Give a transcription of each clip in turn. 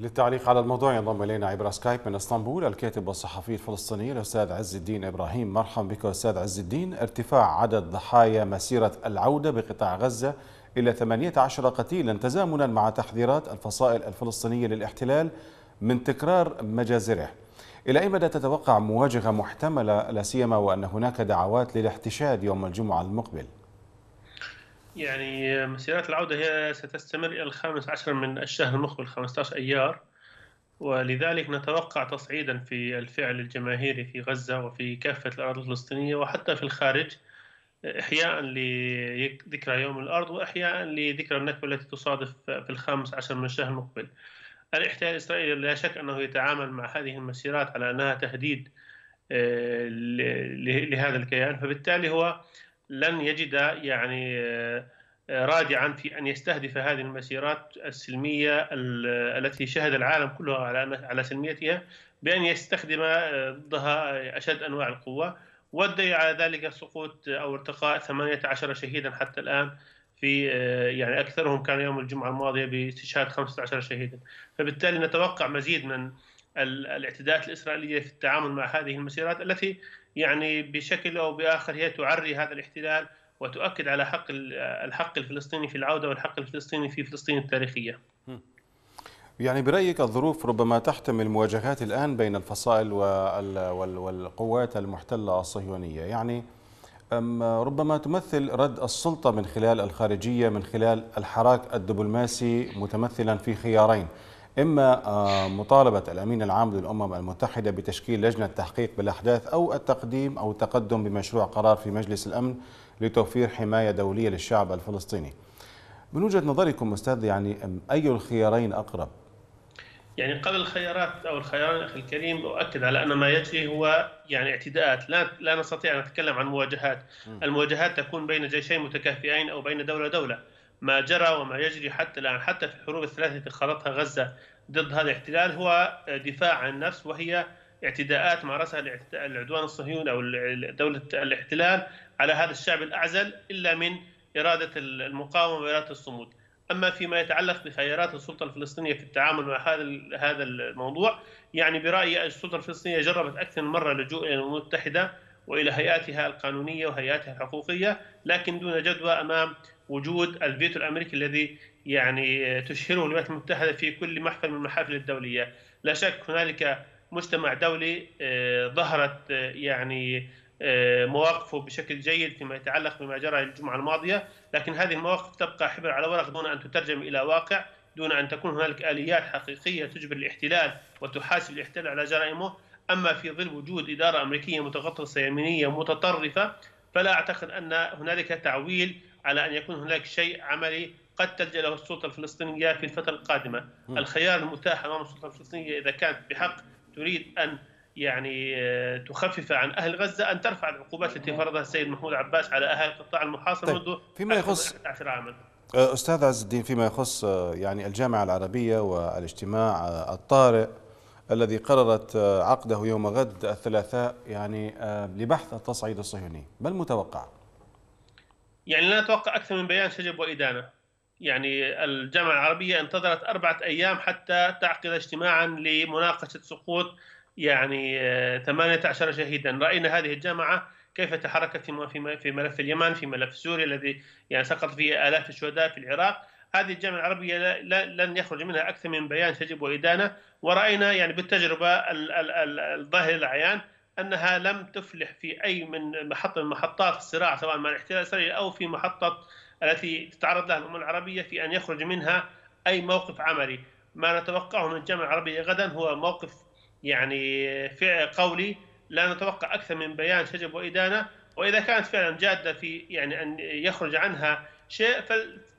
للتعليق على الموضوع ينضم إلينا عبر سكايب من إسطنبول الكاتب والصحفي الفلسطيني الأستاذ عز الدين إبراهيم. مرحبا بك أستاذ عز الدين. ارتفاع عدد ضحايا مسيرة العودة بقطاع غزة إلى 18 قتيلا تزامنا مع تحذيرات الفصائل الفلسطينية للاحتلال من تكرار مجازره. إلى أي مدى تتوقع مواجهة محتملة لا سيما وأن هناك دعوات للاحتشاد يوم الجمعة المقبل؟ يعني مسيرات العودة هي ستستمر إلى الخامس عشر من الشهر المقبل 15 أيار. ولذلك نتوقع تصعيدا في الفعل الجماهيري في غزة وفي كافة الأراضي الفلسطينية وحتى في الخارج إحياء لذكرى يوم الأرض وإحياء لذكرى النكبة التي تصادف في الخامس عشر من الشهر المقبل. الاحتلال الإسرائيلي لا شك أنه يتعامل مع هذه المسيرات على أنها تهديد آه، لهذا الكيان. فبالتالي هو لن يجد يعني آه، رادعا في أن يستهدف هذه المسيرات السلمية التي شهد العالم كله على على سلميتها بأن يستخدم آه، ضدها أشد أنواع القوة. والدليل على ذلك سقوط أو ارتقاء 18 شهيدا حتى الآن في آه، يعني أكثرهم كان يوم الجمعة الماضية باستشهاد 15 شهيدا. فبالتالي نتوقع مزيد من الاعتداءات الإسرائيلية في التعامل مع هذه المسيرات التي يعني بشكل أو بآخر هي تعري هذا الاحتلال وتؤكد على حق الحق الفلسطيني في العودة والحق الفلسطيني في فلسطين التاريخية. يعني برأيك الظروف ربما تحتمل مواجهات الآن بين الفصائل والقوات المحتلة الصهيونية، يعني ربما تمثل رد السلطة من خلال الخارجية من خلال الحراك الدبلوماسي متمثلا في خيارين، إما آه، مطالبة الأمين العام للأمم المتحدة بتشكيل لجنة تحقيق بالأحداث أو التقديم أو التقدم بمشروع قرار في مجلس الأمن لتوفير حماية دولية للشعب الفلسطيني. من وجهة نظركم أستاذ يعني أي الخيارين أقرب؟ يعني قبل الخيارات أو الخيارين أخي الكريم أؤكد على أن ما يجري هو يعني اعتداءات. لا لا نستطيع أن نتكلم عن مواجهات، المواجهات تكون بين جيشين متكافئين أو بين دولة دوله، ما جرى وما يجري حتى الآن حتى في الحروب الثلاثة التي خاضتها غزة ضد هذا الاحتلال هو دفاع عن النفس وهي اعتداءات مارسها العدوان الصهيوني أو دولة الاحتلال على هذا الشعب الأعزل إلا من إرادة المقاومة وإرادة الصمود. أما فيما يتعلق بخيارات السلطة الفلسطينية في التعامل مع هذا هذا الموضوع يعني برأيي السلطة الفلسطينية جربت أكثر من مرة اللجوء إلى الأمم المتحدة وإلى هيئاتها القانونية وهيئاتها الحقوقية لكن دون جدوى أمام وجود الفيتو الأمريكي الذي يعني تشهره الولايات المتحدة في كل محفل من المحافل الدولية، لا شك هنالك مجتمع دولي آه، ظهرت آه، يعني آه، مواقفه بشكل جيد فيما يتعلق بما جرى الجمعة الماضية، لكن هذه المواقف تبقى حبر على ورق دون أن تترجم إلى واقع، دون أن تكون هنالك آليات حقيقية تجبر الاحتلال وتحاسب الاحتلال على جرائمه، أما في ظل وجود إدارة أمريكية متغطرسة يمينية متطرفة فلا أعتقد أن هنالك تعويل على أن يكون هناك شيء عملي قد تلجأ له السلطة الفلسطينية في الفترة القادمة،. الخيار المتاح أمام السلطة الفلسطينية إذا كانت بحق تريد أن يعني آه، تخفف عن أهل غزة أن ترفع العقوبات التي فرضها السيد محمود عباس على أهل القطاع المحاصر طيب. منذ فيما يخص 11 عاما آه، أستاذ عز الدين فيما يخص آه، يعني الجامعة العربية والاجتماع الطارئ الذي قررت عقده يوم غد الثلاثاء يعني لبحث التصعيد الصهيوني ما المتوقع؟ يعني لا نتوقع أكثر من بيان شجب وإدانة. يعني الجامعة العربية انتظرت أربعة أيام حتى تعقد اجتماعا لمناقشة سقوط يعني 18 آه، شهيدا. رأينا هذه الجامعة كيف تحركت في ملف اليمن في ملف سوريا الذي يعني سقط فيه آلاف الشهداء في العراق. هذه الجامعة العربية لن يخرج منها أكثر من بيان شجب وإدانة. ورأينا يعني بالتجربة الظاهرة العيان أنها لم تفلح في أي من محطه من محطات الصراع سواء مع الاحتلال الإسرائيلي أو في محطة التي تتعرض لها الأمم العربية في أن يخرج منها أي موقف عملي، ما نتوقعه من الجامعة العربية غدا هو موقف يعني قولي. لا نتوقع أكثر من بيان شجب وإدانة. وإذا كانت فعلا جادة في يعني أن يخرج عنها شيء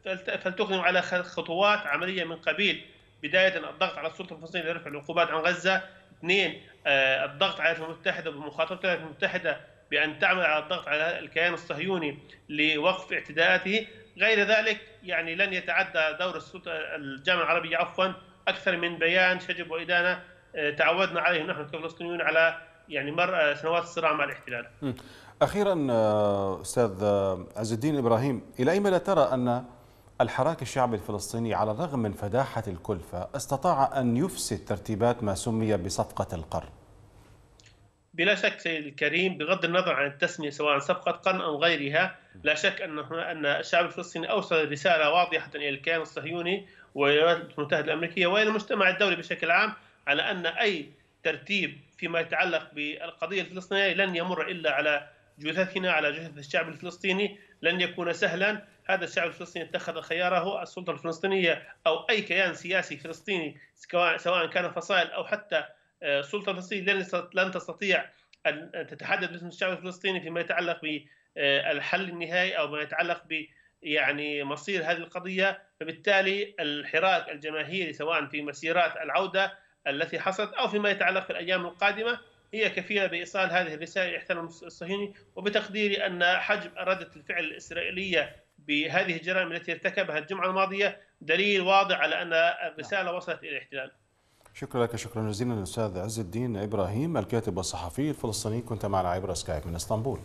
فلتقدم على خطوات عملية من قبيل بداية الضغط على السلطة الفلسطينية لرفع العقوبات عن غزة، اثنين آه، الضغط على الولايات المتحدة بمخاطبه الولايات المتحدة بأن تعمل على الضغط على الكيان الصهيوني لوقف اعتداءاته غير ذلك يعني لن يتعدى دور السلطة الجامعة العربية عفوا أكثر من بيان شجب وإدانة آه، تعودنا عليه نحن كفلسطينيون على يعني مر آه، سنوات الصراع مع الاحتلال. أخيرا أستاذ عز الدين إبراهيم إلى أي مدى ترى أن الحراك الشعبي الفلسطيني على الرغم من فداحة الكلفة استطاع أن يفسد ترتيبات ما سمي بصفقة القرن. بلا شك سيد الكريم بغض النظر عن التسمية سواء صفقة قرن أو غيرها لا شك أن أن الشعب الفلسطيني أوصل رسالة واضحة إلى الكيان الصهيوني والولايات المتحدة الأمريكية وإلى المجتمع الدولي بشكل عام على أن أي ترتيب فيما يتعلق بالقضية الفلسطينية لن يمر إلا على جثثنا على جثث الشعب الفلسطيني لن يكون سهلا. هذا الشعب الفلسطيني اتخذ خياره. السلطة الفلسطينية أو أي كيان سياسي فلسطيني سواء كان فصائل أو حتى السلطة آه، الفلسطينية لن تستطيع أن تتحدث باسم الشعب الفلسطيني فيما يتعلق بالحل النهائي أو ما يتعلق ب يعني مصير هذه القضية. فبالتالي الحراك الجماهيري سواء في مسيرات العودة التي حصلت أو فيما يتعلق في الأيام القادمة هي كفيلة بإيصال هذه الرسالة إلى الاحتلال الصهيوني وبتقديري أن حجم ردة الفعل الإسرائيلية بهذه الجرائم التي ارتكبها الجمعة الماضية دليل واضح على أن الرسالة وصلت إلى الاحتلال. شكرا لك شكرا جزيلا الأستاذ عز الدين إبراهيم الكاتب والصحفي الفلسطيني كنت معنا عبر سكايب من إسطنبول.